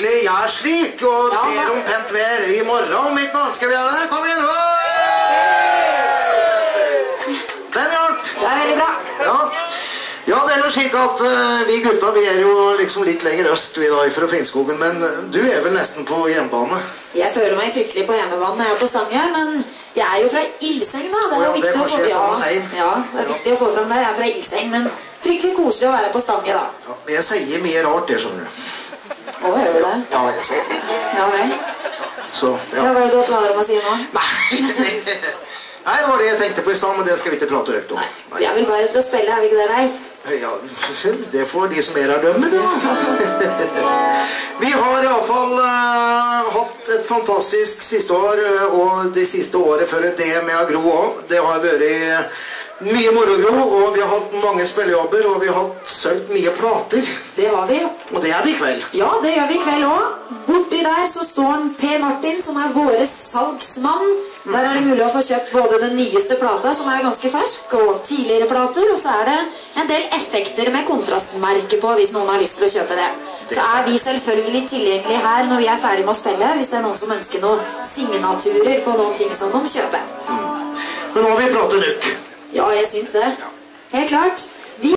skikkelig er slik og Ja, ber om pent vær i morgen om ikke noe. Skal vi gjøre det? Kom igjen! Den hjalp. Det er veldig bra. Ja. ja, det er slik at uh, vi gutta vi er jo liksom litt lenger øst vi da fra Finnskogen, men eh, du er vel nesten på hjemmebane? Jeg føler meg fryktelig på hjemmebane når jeg er på Stange, men jeg er jo fra Ildseng, da. Det er, jo det viktig å få jeg ja, det er viktig å få fram det. Jeg er fra Ildseng, men fryktelig koselig å være på Stange, da. Ja, jeg sier mye rart, det skjønner du. Å, gjør du det? Ja, jeg ser. Ja vel. Så, Ja, ja. hva er det du har planer om å si nå? Nei, Nei, det var det jeg tenkte på i stad, men det skal vi ikke prate høyt om. Nei. Jeg vil bare til å spille, er vi ikke det, Leif? Ja, det får de som er her dømme, det. Vi har iallfall uh, hatt et fantastisk siste år, eh, og det siste året før det med Agro òg. Det har vært mye moro, Gro, og vi har hatt mange spillejobber, og vi har hatt solgt mye plater. Det har vi. Og det er vi i kveld. Ja, det gjør vi i kveld òg. Borti der så står en Per Martin, som er våre salgsmann. Der er det mulig å få kjøpt både den nyeste plata, som er ganske fersk, og tidligere plater. Og så er det en del effekter med kontrastmerke på, hvis noen har lyst til å kjøpe det. Så er vi selvfølgelig tilgjengelig her når vi er ferdig med å spille, hvis det er noen som ønsker noen signaturer på noen ting som de kjøper. Men nå har vi pratet nok. Jeg syns det. Helt.